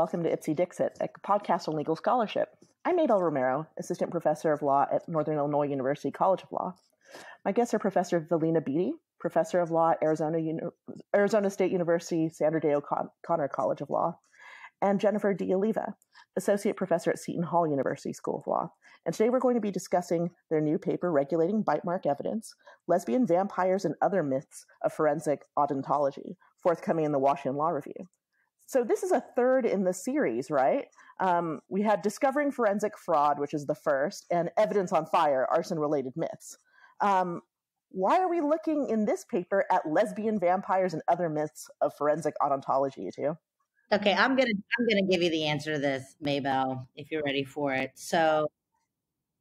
Welcome to Ipse Dixit, a podcast on legal scholarship. I'm Maybell Romero, Assistant Professor of Law at Northern Illinois University College of Law. My guests are Professor Valena Beety, Professor of Law at Arizona, Uni- Arizona State University Sandra Day O'Connor College of Law, and Jennifer D. Oliva, Associate Professor at Seton Hall University School of Law. And today we're going to be discussing their new paper, Regulating Bite Mark Evidence Lesbian Vampires and Other Myths of Forensic Odontology, forthcoming in the Washington Law Review. So this is a third in the series, right? Um, we had Discovering Forensic Fraud, which is the first, and Evidence on Fire, arson related myths. Um, why are we looking in this paper at lesbian vampires and other myths of forensic odontology, you? Okay, I'm gonna I'm gonna give you the answer to this, Maybell, if you're ready for it. So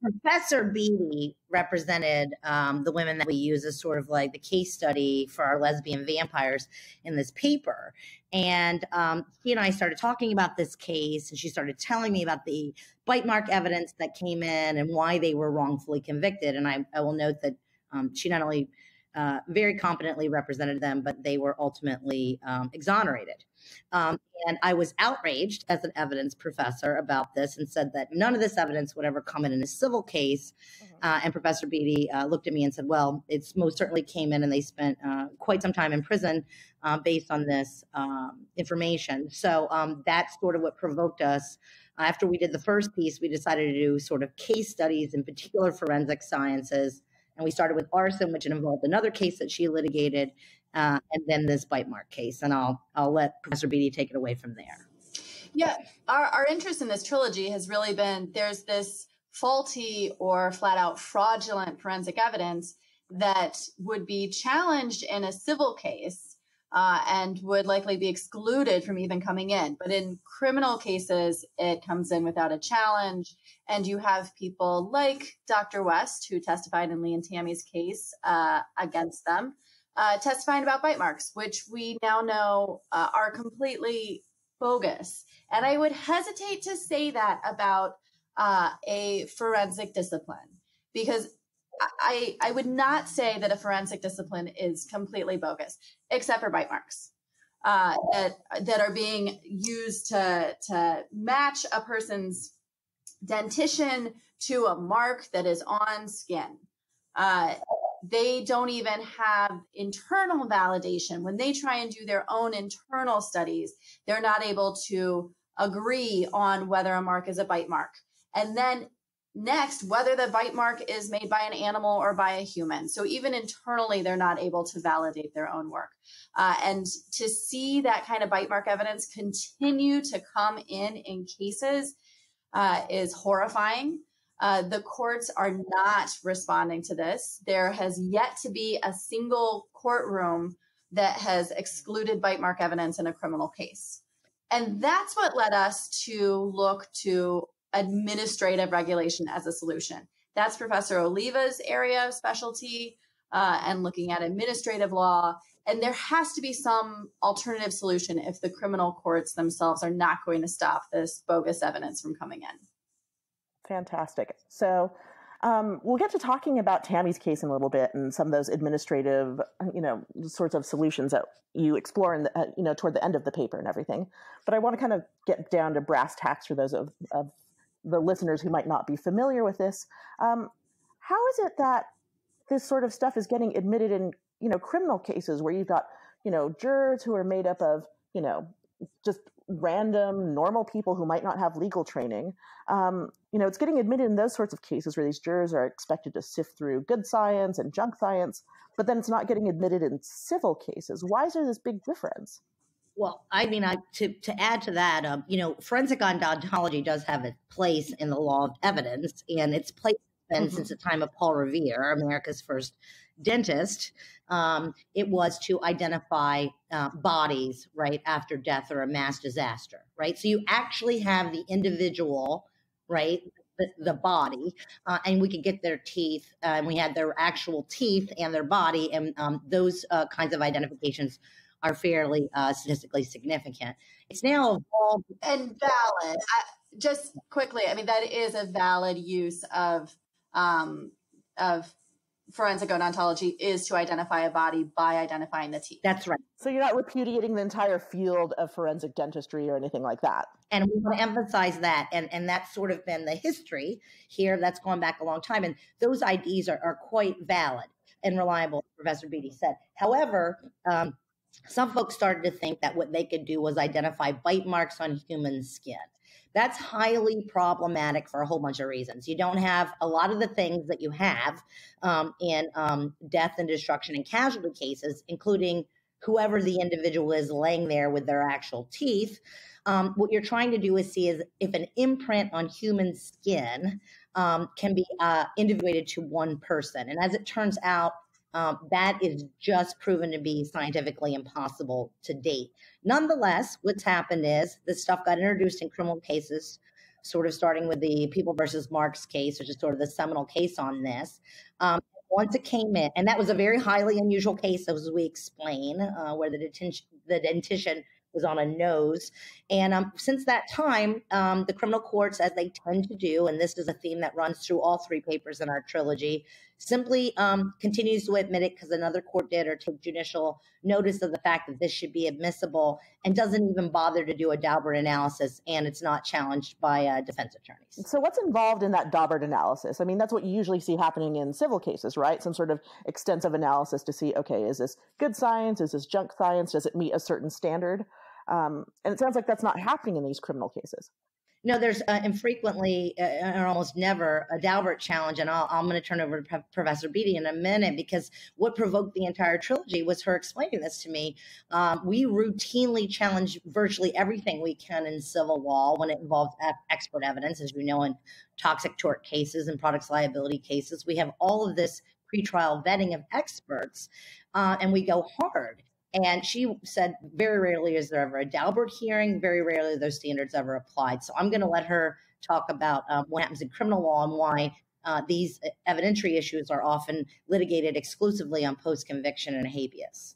Professor Beety represented um, the women that we use as sort of like the case study for our lesbian vampires in this paper. And um, she and I started talking about this case, and she started telling me about the bite mark evidence that came in and why they were wrongfully convicted. And I, I will note that um, she not only uh, very competently represented them, but they were ultimately um, exonerated. Um, and I was outraged as an evidence professor about this and said that none of this evidence would ever come in in a civil case. Mm-hmm. Uh, and Professor Beety uh, looked at me and said, well, it's most certainly came in and they spent uh, quite some time in prison uh, based on this um, information. So um, that's sort of what provoked us. After we did the first piece, we decided to do sort of case studies in particular forensic sciences and we started with arson, which involved another case that she litigated, uh, and then this bite mark case. And I'll I'll let Professor Beety take it away from there. Yeah, our, our interest in this trilogy has really been there's this faulty or flat out fraudulent forensic evidence that would be challenged in a civil case uh, and would likely be excluded from even coming in. But in criminal cases, it comes in without a challenge. And you have people like Dr. West, who testified in Lee and Tammy's case uh, against them, uh, testifying about bite marks, which we now know uh, are completely bogus. And I would hesitate to say that about uh, a forensic discipline because I, I would not say that a forensic discipline is completely bogus, except for bite marks uh, that that are being used to to match a person's dentition to a mark that is on skin. Uh, they don't even have internal validation. When they try and do their own internal studies, they're not able to agree on whether a mark is a bite mark. And then Next, whether the bite mark is made by an animal or by a human. So even internally, they're not able to validate their own work. Uh, and to see that kind of bite mark evidence continue to come in in cases uh, is horrifying. Uh, the courts are not responding to this. There has yet to be a single courtroom that has excluded bite mark evidence in a criminal case. And that's what led us to look to administrative regulation as a solution. That's Professor Oliva's area of specialty uh, and looking at administrative law. And there has to be some alternative solution if the criminal courts themselves are not going to stop this bogus evidence from coming in. Fantastic. So um, we'll get to talking about Tammy's case in a little bit and some of those administrative, you know, sorts of solutions that you explore in the, uh, you know, toward the end of the paper and everything. But I want to kind of get down to brass tacks for those of, of the listeners who might not be familiar with this. Um, how is it that this sort of stuff is getting admitted in you know criminal cases where you've got you know jurors who are made up of you know just random normal people who might not have legal training um, you know it's getting admitted in those sorts of cases where these jurors are expected to sift through good science and junk science but then it's not getting admitted in civil cases. Why is there this big difference? Well, I mean, I, to to add to that, um, you know, forensic odontology does have a place in the law of evidence, and its place been mm-hmm. since the time of Paul Revere, America's first dentist. Um, it was to identify uh, bodies right after death or a mass disaster, right? So you actually have the individual, right, the, the body, uh, and we could get their teeth, uh, and we had their actual teeth and their body, and um, those uh, kinds of identifications are fairly uh, statistically significant. It's now evolved and valid. I, just quickly, I mean that is a valid use of um, of forensic odontology is to identify a body by identifying the teeth. That's right. So you're not repudiating the entire field of forensic dentistry or anything like that. And we want to emphasize that. And, and that's sort of been the history here that's gone back a long time. And those IDs are, are quite valid and reliable, Professor Beety said. However, um, some folks started to think that what they could do was identify bite marks on human skin. That's highly problematic for a whole bunch of reasons. You don't have a lot of the things that you have um, in um, death and destruction and casualty cases, including whoever the individual is laying there with their actual teeth. Um, what you're trying to do is see is if an imprint on human skin um, can be uh, individuated to one person. And as it turns out, um, that is just proven to be scientifically impossible to date. Nonetheless, what's happened is this stuff got introduced in criminal cases, sort of starting with the People versus Marks case, which is sort of the seminal case on this. Um, once it came in, and that was a very highly unusual case, as we explain, uh, where the detention, the dentition was on a nose. And um, since that time, um, the criminal courts, as they tend to do, and this is a theme that runs through all three papers in our trilogy, simply um, continues to admit it because another court did or took judicial notice of the fact that this should be admissible and doesn't even bother to do a Daubert analysis and it's not challenged by uh, defense attorneys. So, what's involved in that Daubert analysis? I mean, that's what you usually see happening in civil cases, right? Some sort of extensive analysis to see, okay, is this good science? Is this junk science? Does it meet a certain standard? Um, and it sounds like that's not happening in these criminal cases. No, there's uh, infrequently uh, or almost never a Daubert challenge, and i am going to turn over to Professor Beety in a minute because what provoked the entire trilogy was her explaining this to me. Um, we routinely challenge virtually everything we can in civil law when it involves expert evidence, as you know, in toxic tort cases and products liability cases. We have all of this pretrial vetting of experts, uh, and we go hard. And she said, very rarely is there ever a Daubert hearing. Very rarely those standards ever applied. So I'm going to let her talk about um, what happens in criminal law and why uh, these evidentiary issues are often litigated exclusively on post conviction and habeas.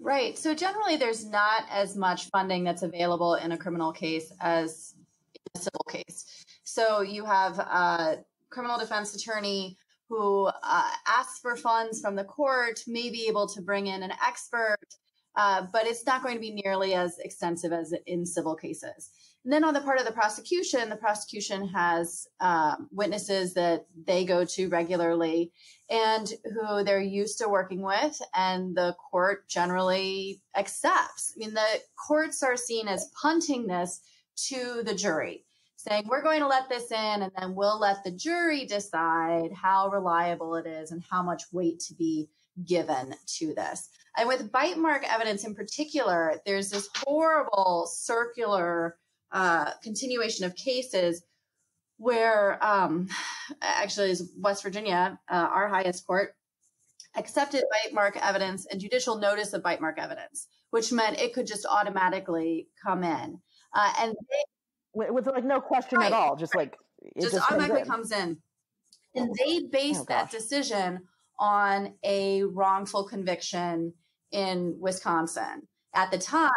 Right. So generally, there's not as much funding that's available in a criminal case as in a civil case. So you have a criminal defense attorney who uh, asks for funds from the court, may be able to bring in an expert uh, but it's not going to be nearly as extensive as in civil cases. And then on the part of the prosecution, the prosecution has uh, witnesses that they go to regularly and who they're used to working with, and the court generally accepts. I mean, the courts are seen as punting this to the jury, saying, We're going to let this in, and then we'll let the jury decide how reliable it is and how much weight to be given to this. And with bite mark evidence in particular, there's this horrible circular uh, continuation of cases where um, actually is West Virginia, uh, our highest court, accepted bite mark evidence and judicial notice of bite mark evidence, which meant it could just automatically come in. Uh, and they, with like no question right, at all, just like just, just automatically comes in. comes in. And they based oh, that decision on a wrongful conviction in Wisconsin. At the time,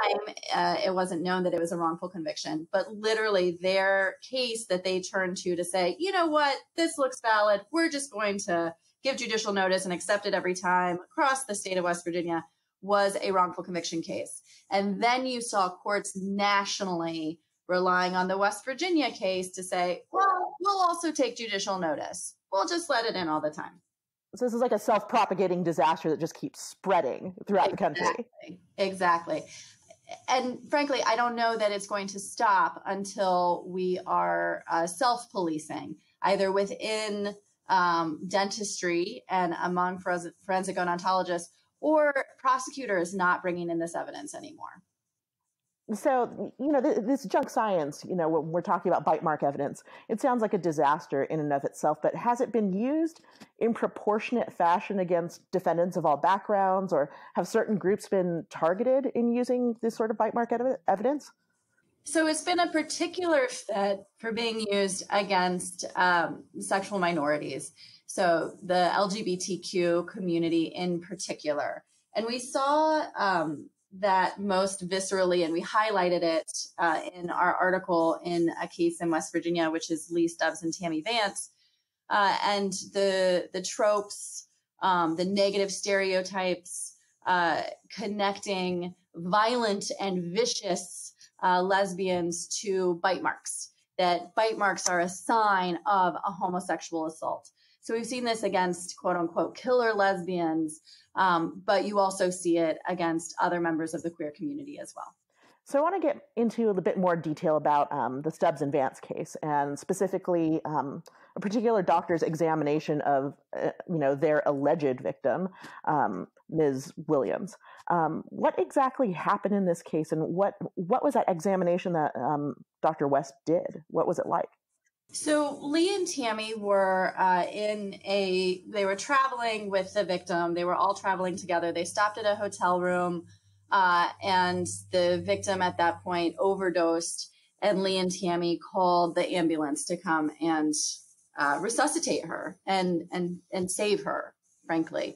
uh, it wasn't known that it was a wrongful conviction, but literally their case that they turned to to say, you know what, this looks valid. We're just going to give judicial notice and accept it every time across the state of West Virginia was a wrongful conviction case. And then you saw courts nationally relying on the West Virginia case to say, well, we'll also take judicial notice. We'll just let it in all the time. So this is like a self-propagating disaster that just keeps spreading throughout exactly. the country. Exactly. And frankly, I don't know that it's going to stop until we are uh, self-policing, either within um, dentistry and among forensic odontologists, or prosecutors not bringing in this evidence anymore so you know this junk science you know when we're talking about bite mark evidence it sounds like a disaster in and of itself but has it been used in proportionate fashion against defendants of all backgrounds or have certain groups been targeted in using this sort of bite mark evidence? So it's been a particular fit for being used against um, sexual minorities so the lgbtq community in particular. And we saw um, that most viscerally, and we highlighted it uh, in our article in a case in West Virginia, which is Lee Stubbs and Tammy Vance, uh, and the the tropes um, the negative stereotypes uh, connecting violent and vicious uh, lesbians to bite marks, that bite marks are a sign of a homosexual assault. So we've seen this against quote unquote killer lesbians, um, but you also see it against other members of the queer community as well. So I want to get into a bit more detail about um, the Stubbs and Vance case, and specifically um, a particular doctor's examination of, uh, you know, their alleged victim, um, Ms. Williams. Um, what exactly happened in this case, and what what was that examination that um, Dr. West did? What was it like? So Lee and Tammy were uh, in a. They were traveling with the victim. They were all traveling together. They stopped at a hotel room uh, and the victim at that point overdosed, and Lee and Tammy called the ambulance to come and uh, resuscitate her and and and save her, frankly.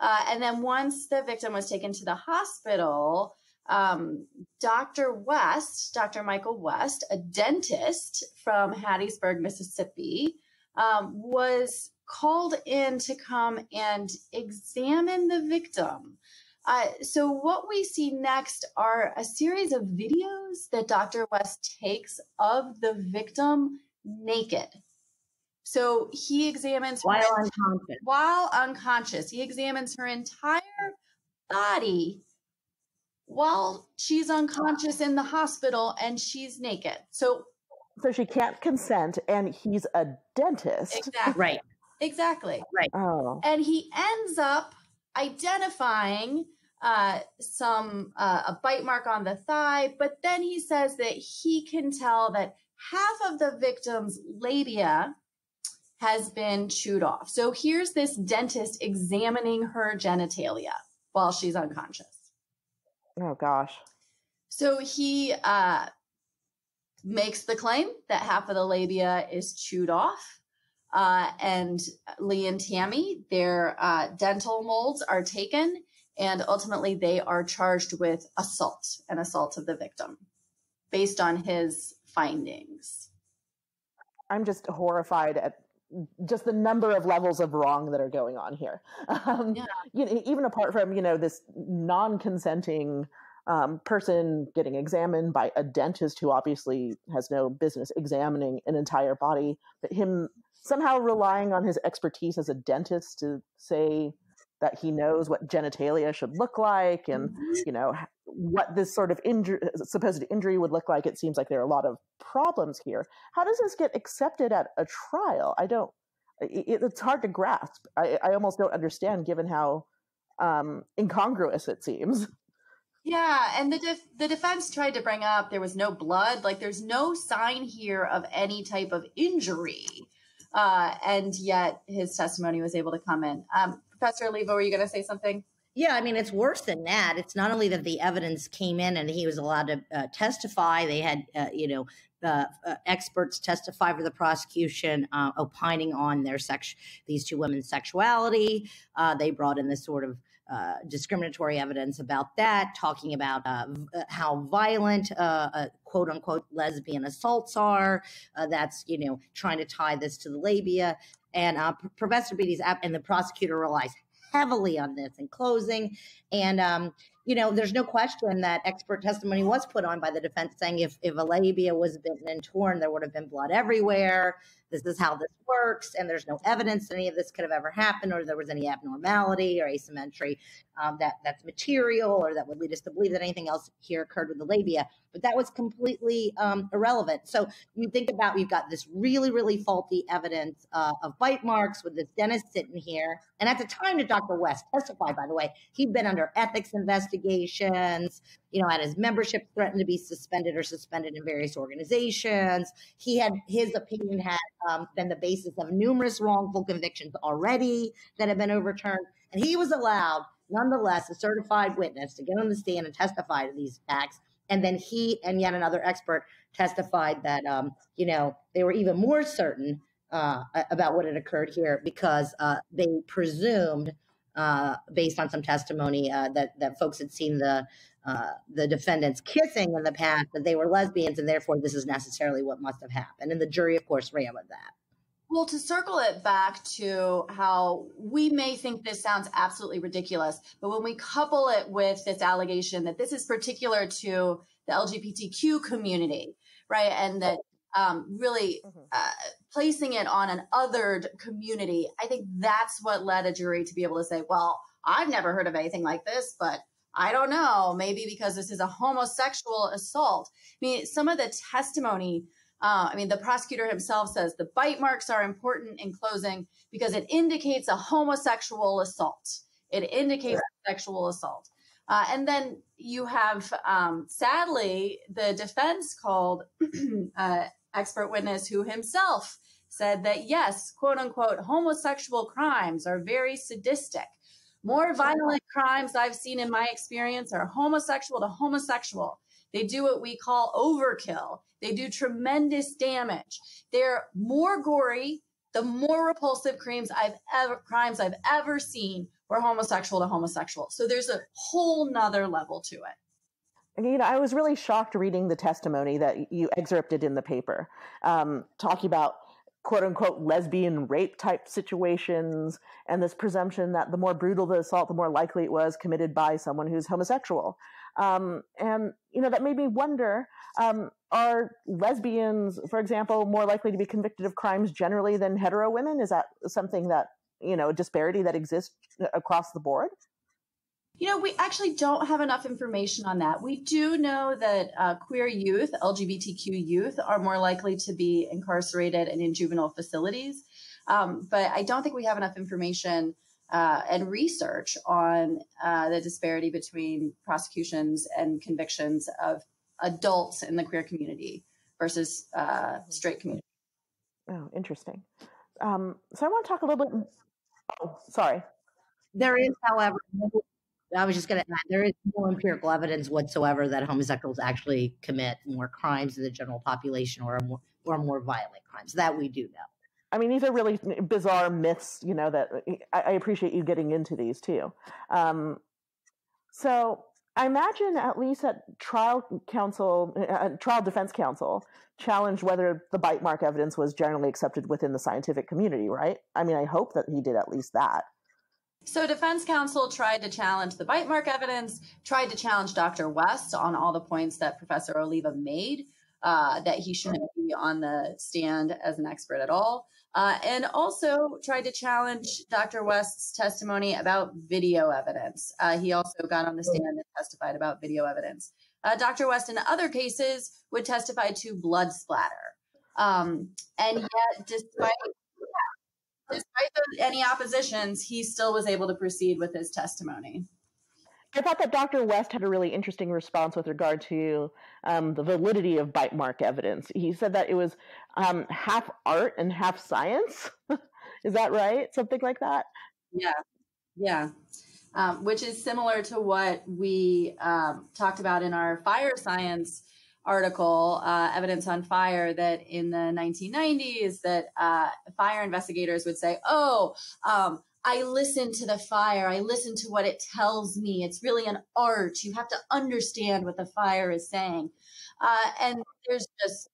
Uh, and then once the victim was taken to the hospital, um, Dr. West, Dr. Michael West, a dentist from Hattiesburg, Mississippi, um, was called in to come and examine the victim. Uh, so, what we see next are a series of videos that Dr. West takes of the victim naked. So, he examines while her, unconscious. While unconscious, he examines her entire body while she's unconscious in the hospital and she's naked. So, so she can't consent, and he's a dentist. Exactly. Right. Exactly. Right. Oh. And he ends up identifying uh, some uh, a bite mark on the thigh, but then he says that he can tell that half of the victim's labia has been chewed off. So here's this dentist examining her genitalia while she's unconscious. Oh gosh. So he uh, makes the claim that half of the labia is chewed off. Uh, and Lee and Tammy, their uh, dental molds are taken and ultimately, they are charged with assault and assault of the victim based on his findings. I'm just horrified at just the number of levels of wrong that are going on here. Um, yeah. you know, even apart from you know this non-consenting um, person getting examined by a dentist who obviously has no business examining an entire body, but him somehow relying on his expertise as a dentist to say that he knows what genitalia should look like and mm-hmm. you know what this sort of injury supposed injury would look like. It seems like there are a lot of problems here. How does this get accepted at a trial? I don't it, it's hard to grasp. I, I almost don't understand given how um, incongruous it seems. Yeah, and the def- the defense tried to bring up there was no blood, like there's no sign here of any type of injury, uh, and yet his testimony was able to come in. Um, Professor Oliva, were you going to say something? Yeah, I mean, it's worse than that. It's not only that the evidence came in and he was allowed to uh, testify, they had, uh, you know, uh, experts testify for the prosecution, uh, opining on their sex, these two women's sexuality. Uh, they brought in this sort of uh, discriminatory evidence about that, talking about how violent quote unquote lesbian assaults are. that's, you know, trying to tie this to the labia. And uh, Professor Beety's app and the prosecutor relies heavily on this in closing. And, um, you know, there's no question that expert testimony was put on by the defense saying if, if a labia was bitten and torn, there would have been blood everywhere this is how this works, and there's no evidence any of this could have ever happened, or there was any abnormality or asymmetry um, that that's material, or that would lead us to believe that anything else here occurred with the labia. But that was completely um, irrelevant. So you think about you've got this really, really faulty evidence uh, of bite marks with this dentist sitting here, and at the time that Dr. West testified, by the way, he'd been under ethics investigations. You know, had his membership threatened to be suspended or suspended in various organizations. He had his opinion had um, been the basis of numerous wrongful convictions already that have been overturned. And he was allowed, nonetheless, a certified witness to get on the stand and testify to these facts. And then he and yet another expert testified that, um, you know, they were even more certain uh, about what had occurred here because uh, they presumed, uh, based on some testimony, uh, that that folks had seen the uh, the defendants kissing in the past that they were lesbians and therefore this is necessarily what must have happened and the jury of course ran with that Well, to circle it back to how we may think this sounds absolutely ridiculous, but when we couple it with this allegation that this is particular to the LGBTQ community, right, and that um, really mm-hmm. uh, placing it on an othered community, I think that's what led a jury to be able to say, well, I've never heard of anything like this, but I don't know, maybe because this is a homosexual assault. I mean, some of the testimony uh, I mean, the prosecutor himself says the bite marks are important in closing because it indicates a homosexual assault. It indicates yeah. sexual assault. Uh, and then you have, um, sadly, the defense called uh, expert witness who himself said that yes, quote unquote, homosexual crimes are very sadistic. More violent crimes I've seen in my experience are homosexual to homosexual. They do what we call overkill. They do tremendous damage. They're more gory, the more repulsive crimes I've ever crimes I've ever seen were homosexual to homosexual. So there's a whole nother level to it. You know, I was really shocked reading the testimony that you excerpted in the paper, um, talking about quote unquote lesbian rape type situations and this presumption that the more brutal the assault, the more likely it was committed by someone who's homosexual. Um, and, you know, that made me wonder um, are lesbians, for example, more likely to be convicted of crimes generally than hetero women? Is that something that, you know, a disparity that exists across the board? You know, we actually don't have enough information on that. We do know that uh, queer youth, LGBTQ youth, are more likely to be incarcerated and in juvenile facilities. Um, but I don't think we have enough information uh, and research on uh, the disparity between prosecutions and convictions of adults in the queer community versus uh, mm-hmm. straight community. Oh, interesting. Um, so I want to talk a little bit. Oh, sorry. There is, however, I was just going to add, there is no empirical evidence whatsoever that homosexuals actually commit more crimes than the general population or more, or more violent crimes. That we do know. I mean, these are really bizarre myths, you know, that I, I appreciate you getting into these too. Um, so I imagine at least at trial counsel, uh, trial defense counsel challenged whether the bite mark evidence was generally accepted within the scientific community, right? I mean, I hope that he did at least that. So, defense counsel tried to challenge the bite mark evidence, tried to challenge Dr. West on all the points that Professor Oliva made, uh, that he shouldn't be on the stand as an expert at all uh, and also tried to challenge Dr. West's testimony about video evidence. Uh, he also got on the stand and testified about video evidence. Uh, Dr. West, in other cases, would testify to blood splatter. Um, and yet, despite despite the, any oppositions, he still was able to proceed with his testimony. I thought that Dr. West had a really interesting response with regard to um, the validity of bite mark evidence. He said that it was um, half art and half science. is that right? Something like that? Yeah, yeah. Um, which is similar to what we um, talked about in our fire science article, uh, Evidence on Fire, that in the 1990s, that uh, fire investigators would say, "Oh, um, I listen to the fire. I listen to what it tells me. It's really an art. You have to understand what the fire is saying. Uh, and there's just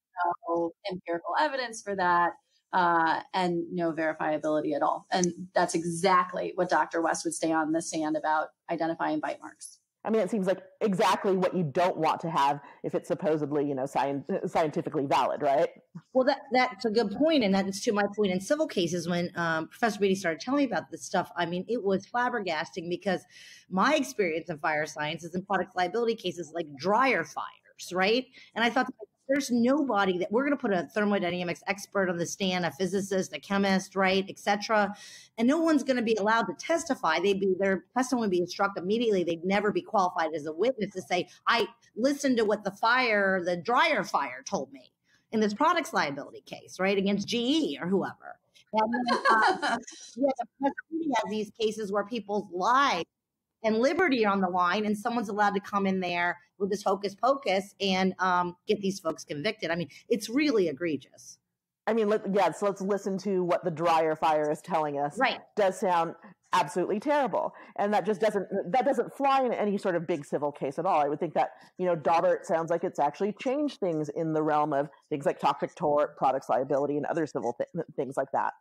no empirical evidence for that uh, and no verifiability at all. And that's exactly what Dr. West would say on the stand about identifying bite marks. I mean, it seems like exactly what you don't want to have if it's supposedly, you know, science, scientifically valid, right? Well, that that's a good point, and that's to my point in civil cases. When um, Professor Beety started telling me about this stuff, I mean, it was flabbergasting because my experience in fire science is in product liability cases like dryer fires, right? And I thought there's nobody that we're going to put a thermodynamics expert on the stand, a physicist, a chemist, right, etc. And no one's going to be allowed to testify. They'd be their testimony would be struck immediately. They'd never be qualified as a witness to say, "I listened to what the fire, the dryer fire, told me." In this products liability case, right, against GE or whoever. And, uh, yeah, the has these cases where people's lives and liberty on the line, and someone's allowed to come in there with this hocus pocus and um, get these folks convicted. I mean, it's really egregious. I mean, let, yeah, so let's listen to what the dryer fire is telling us. Right. Does sound absolutely terrible and that just doesn't that doesn't fly in any sort of big civil case at all i would think that you know daubert sounds like it's actually changed things in the realm of things like toxic tort products liability and other civil th- things like that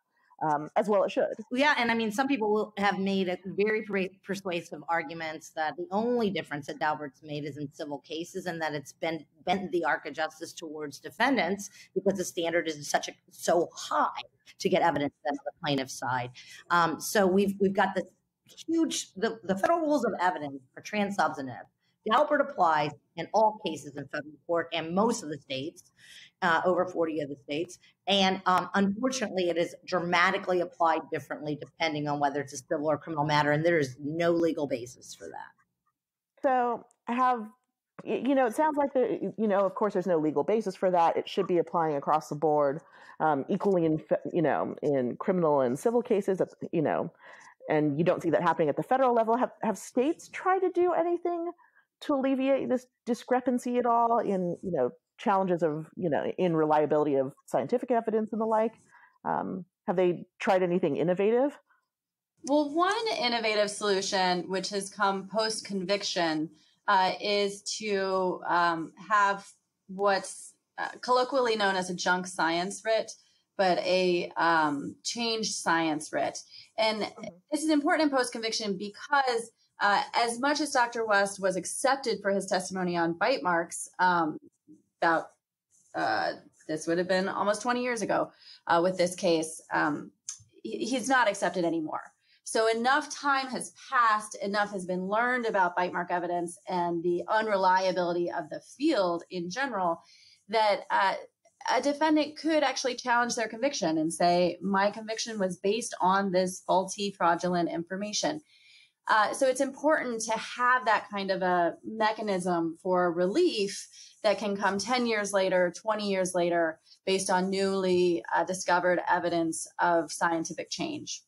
um, as well it should. Yeah, and I mean, some people have made very persuasive arguments that the only difference that Daubert's made is in civil cases, and that it's been bent the arc of justice towards defendants because the standard is such a so high to get evidence on the plaintiff's side. Um, so we've we've got this huge the, the federal rules of evidence are transsubstantive. Daubert applies in all cases in federal court and most of the states uh, over 40 of the states. And um, unfortunately, it is dramatically applied differently depending on whether it's a civil or criminal matter. And there is no legal basis for that. So I have, you know, it sounds like, the, you know, of course, there's no legal basis for that. It should be applying across the board um, equally in, you know, in criminal and civil cases, you know, and you don't see that happening at the federal level. Have, have states tried to do anything to alleviate this discrepancy at all in, you know, challenges of you know in reliability of scientific evidence and the like um, have they tried anything innovative well one innovative solution which has come post conviction uh, is to um, have what's uh, colloquially known as a junk science writ but a um, changed science writ and mm-hmm. this is important in post conviction because uh, as much as Dr. West was accepted for his testimony on bite marks, um, about uh, this would have been almost 20 years ago uh, with this case. Um, he, he's not accepted anymore. So enough time has passed, enough has been learned about bite mark evidence and the unreliability of the field in general that uh, a defendant could actually challenge their conviction and say, my conviction was based on this faulty, fraudulent information. Uh, so it's important to have that kind of a mechanism for relief that can come 10 years later, 20 years later, based on newly uh, discovered evidence of scientific change.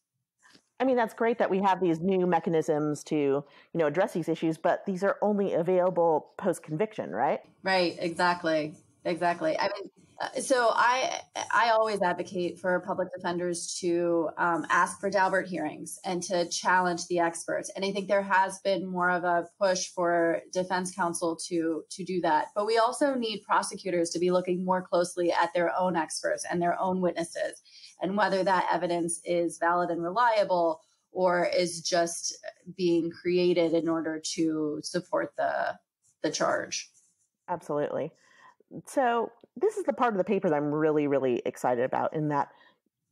I mean, that's great that we have these new mechanisms to, you know, address these issues, but these are only available post conviction, right? Right, exactly. Exactly. I mean, so I I always advocate for public defenders to um, ask for Daubert hearings and to challenge the experts. And I think there has been more of a push for defense counsel to to do that. But we also need prosecutors to be looking more closely at their own experts and their own witnesses and whether that evidence is valid and reliable or is just being created in order to support the the charge. Absolutely so this is the part of the paper that I'm really, really excited about in that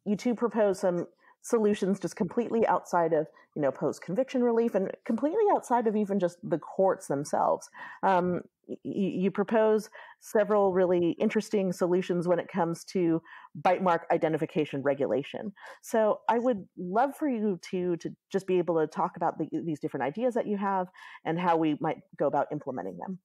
you two propose some solutions just completely outside of you know post conviction relief and completely outside of even just the courts themselves. Um, y- you propose several really interesting solutions when it comes to bite mark identification regulation. So i would love for you to to just be able to talk about the, these different ideas that you have and how we might go about implementing them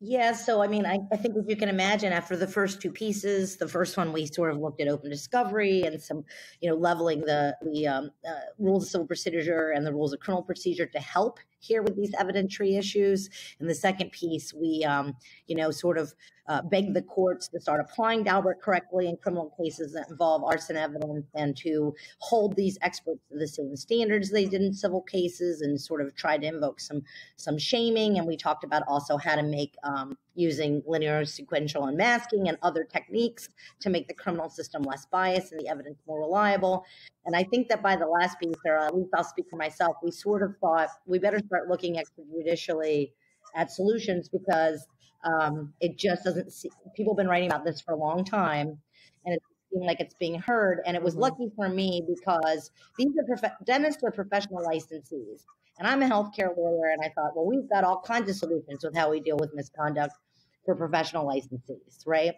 yeah, so I mean, I, I think if you can imagine, after the first two pieces, the first one we sort of looked at open discovery and some, you know, leveling the the um, uh, rules of civil procedure and the rules of criminal procedure to help here with these evidentiary issues. And the second piece, we, um, you know, sort of uh, beg the courts to start applying Daubert correctly in criminal cases that involve arson evidence and to hold these experts to the same standards they did in civil cases and sort of try to invoke some some shaming. And we talked about also how to make um, using linear sequential unmasking and other techniques to make the criminal system less biased and the evidence more reliable. And I think that by the last piece, or at least I'll speak for myself, we sort of thought we better start looking extrajudicially at solutions because um, it just doesn't see, people have been writing about this for a long time and it seems like it's being heard. And it was mm-hmm. lucky for me because these are prof- dentists are professional licensees. And I'm a healthcare lawyer, and I thought, well, we've got all kinds of solutions with how we deal with misconduct for professional licensees, right?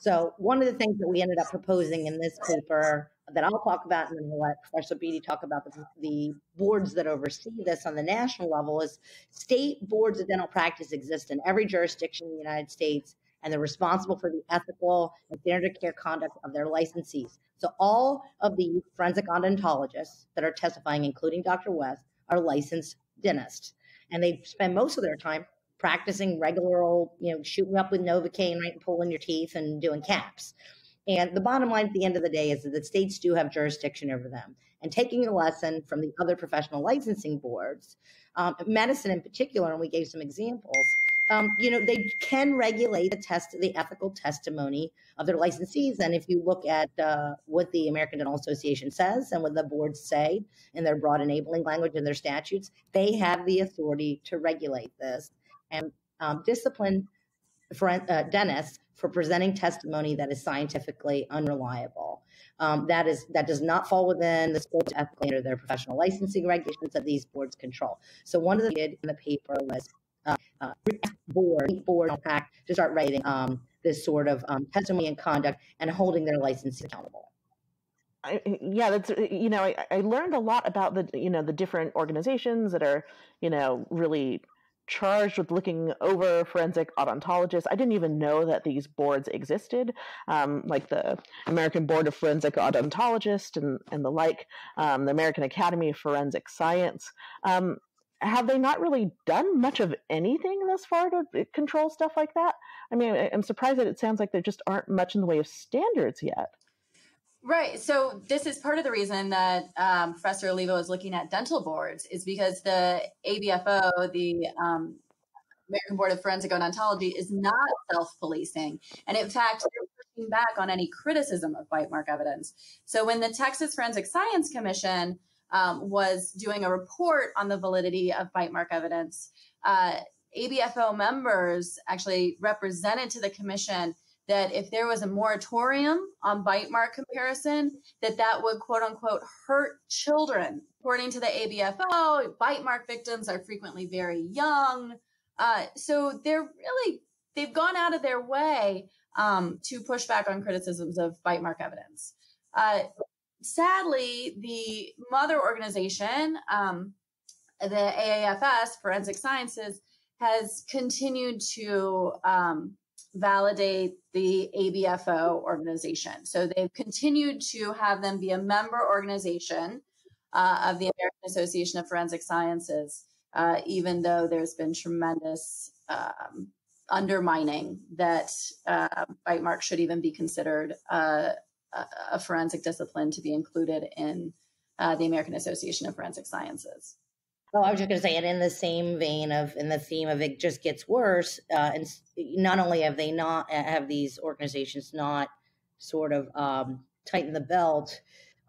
So one of the things that we ended up proposing in this paper that I'll talk about, and then let Professor Beety talk about the, the boards that oversee this on the national level, is state boards of dental practice exist in every jurisdiction in the United States, and they're responsible for the ethical and standard of care conduct of their licensees. So all of the forensic odontologists that are testifying, including Dr. West, are licensed dentists, and they spend most of their time practicing regular old, you know, shooting up with Novocaine, right, and pulling your teeth and doing caps. And the bottom line at the end of the day is that the states do have jurisdiction over them. and taking a lesson from the other professional licensing boards, um, medicine in particular, and we gave some examples. Um, you know, they can regulate the test, the ethical testimony of their licensees. And if you look at uh, what the American Dental Association says and what the boards say in their broad enabling language in their statutes, they have the authority to regulate this and um, discipline for, uh, dentists for presenting testimony that is scientifically unreliable. Um, that is that does not fall within the board's ethical or their professional licensing regulations that these boards control. So one of the did in the paper was uh, uh, board board to start writing um, this sort of um, testimony and conduct and holding their licenses accountable. I, yeah, that's you know I, I learned a lot about the you know the different organizations that are you know really charged with looking over forensic odontologists. I didn't even know that these boards existed, um, like the American Board of Forensic Odontologists and, and the like, um, the American Academy of Forensic Science. Um, have they not really done much of anything thus far to uh, control stuff like that? I mean, I'm surprised that it sounds like there just aren't much in the way of standards yet. Right. So this is part of the reason that um, Professor Oliva is looking at dental boards is because the ABFO, the um, American Board of Forensic Odontology, is not self-policing, and in fact, they're pushing back on any criticism of bite mark evidence. So when the Texas Forensic Science Commission um, was doing a report on the validity of bite mark evidence, uh, ABFO members actually represented to the commission that if there was a moratorium on bite mark comparison, that that would quote unquote hurt children. According to the ABFO, bite mark victims are frequently very young. Uh, so they're really, they've gone out of their way um, to push back on criticisms of bite mark evidence. Uh, sadly, the mother organization, um, the AAFS, Forensic Sciences, has continued to um, validate the ABFO organization. So they've continued to have them be a member organization uh, of the American Association of Forensic Sciences, uh, even though there's been tremendous um, undermining that uh, bite mark should even be considered a, a, forensic discipline to be included in uh, the American Association of Forensic Sciences. Oh, I was just going to say, and in the same vein of, in the theme of it just gets worse, uh, and not only have they not uh, have these organizations not sort of um, tightened the belt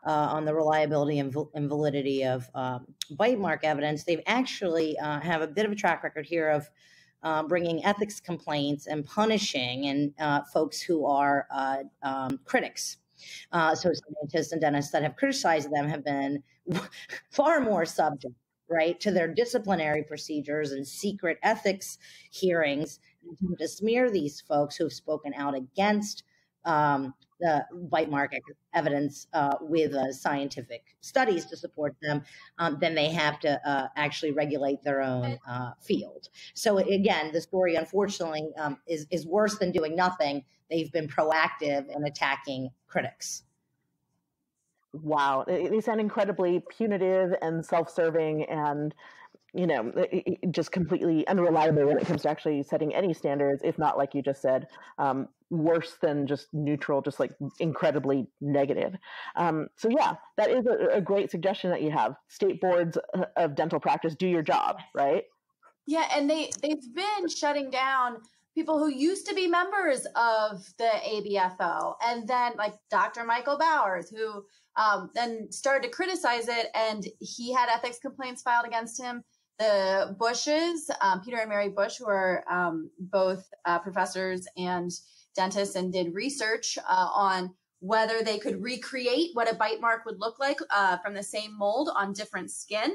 uh, on the reliability and, and validity of um, bite mark evidence, they've actually uh, have a bit of a track record here of uh, bringing ethics complaints and punishing and uh, folks who are um, critics. so scientists and dentists that have criticized them have been far more subject right, to their disciplinary procedures and secret ethics hearings to smear these folks who've spoken out against um, the bite mark evidence uh, with uh, scientific studies to support them, um, then they have to uh, actually regulate their own uh, field. So again, the story unfortunately um, is is worse than doing nothing. They've been proactive in attacking critics wow, they sound incredibly punitive and self-serving and you know just completely unreliable when it comes to actually setting any standards if not like you just said um, worse than just neutral just like incredibly negative. Um, so yeah that is a, a, great suggestion that you have. State boards uh, of dental practice do your job right? Yeah and they they've been shutting down people who used to be members of the ABFO, and then like Dr. Michael Bowers, who um, then started to criticize it, and he had ethics complaints filed against him. The Bushes, um, Peter and Mary Bush, who are um, both uh, professors and dentists, and did research uh, on whether they could recreate what a bite mark would look like uh, from the same mold on different skin,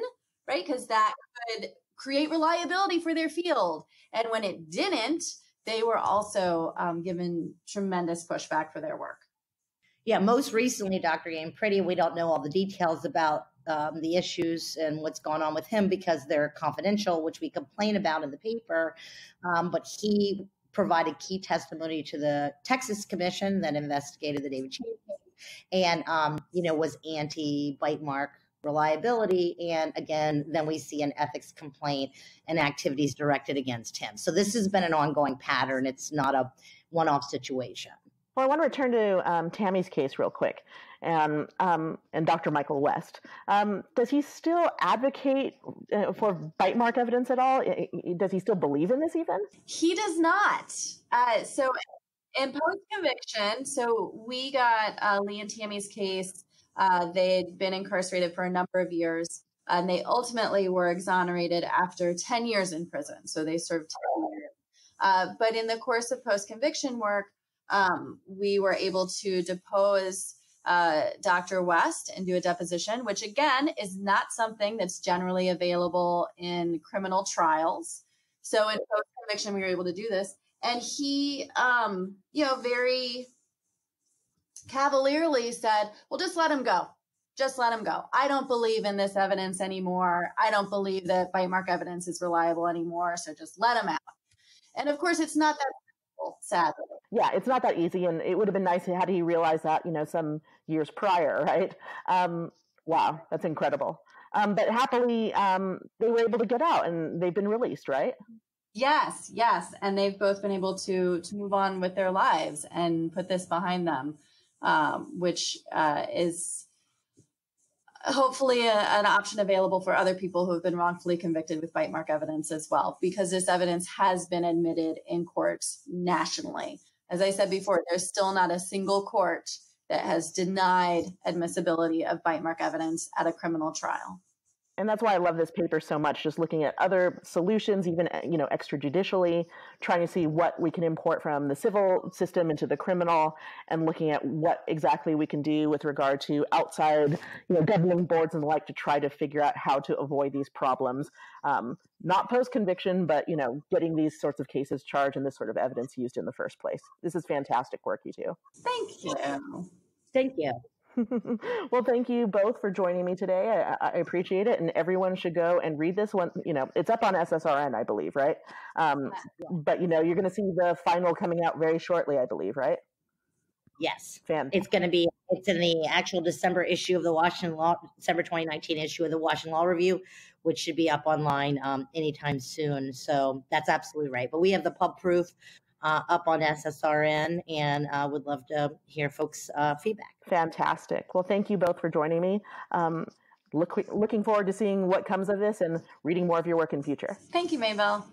right? Because that could create reliability for their field. And when it didn't, they were also um, given tremendous pushback for their work. Yeah, most recently, Dr. Ian Pretty, we don't know all the details about um, the issues and what's gone on with him because they're confidential, which we complain about in the paper. Um, but he provided key testimony to the Texas Commission that investigated the David Chain case, and um, you know was anti bite mark reliability. And again, then we see an ethics complaint and activities directed against him. So this has been an ongoing pattern. It's not a one off situation. Well, I want to return to um, Tammy's case real quick, and um, and Dr. Michael West. Um, does he still advocate uh, for bite mark evidence at all? Does he still believe in this even? He does not. Uh, so in post conviction, so we got uh, Lee and Tammy's case. Uh, they'd been incarcerated for a number of years, and they ultimately were exonerated after 10 years in prison. So they served 10 years. Uh, but in the course of post conviction work, um, we were able to depose uh, Dr. West and do a deposition, which again is not something that's generally available in criminal trials. So in post conviction, we were able to do this. And he, um, you know, very cavalierly said, well, just let him go. Just let him go. I don't believe in this evidence anymore. I don't believe that bite mark evidence is reliable anymore. So just let him out. And of course, it's not that simple, sadly. Yeah, it's not that easy, and it would have been nice had he realized that you know some years prior, right? Um, wow, that's incredible. Um, but happily, um, they were able to get out, and they've been released, right? Yes, yes, and they've both been able to to move on with their lives and put this behind them, um, which uh, is hopefully a, an option available for other people who have been wrongfully convicted with bite mark evidence as well, because this evidence has been admitted in courts nationally. As I said before, there's still not a single court that has denied admissibility of bite mark evidence at a criminal trial and that's why I love this paper so much. Just looking at other solutions, even uh, you know extrajudicially, trying to see what we can import from the civil system into the criminal, and looking at what exactly we can do with regard to outside you know governing boards and the like to try to figure out how to avoid these problems. Um, not post conviction, but you know getting these sorts of cases charged and this sort of evidence used in the first place. This is fantastic work, you two. Thank you. Thank you. well, thank you both for joining me today. I, I, appreciate it, and everyone should go and read this one. You know, it's up on SSRN, I believe, right? Um, yeah. But you know, you're going to see the final coming out very shortly, I believe, right? Yes, Fan. it's going to be. It's in the actual December issue of the Washington Law, December 2019 issue of the Washington Law Review, which should be up online um, anytime soon. So that's absolutely right. But we have the pub proof uh, up on SSRN and uh, would love to hear folks' uh, feedback. Fantastic. Well, thank you both for joining me. Um, look, looking forward to seeing what comes of this and reading more of your work in future. Thank you, Maybell.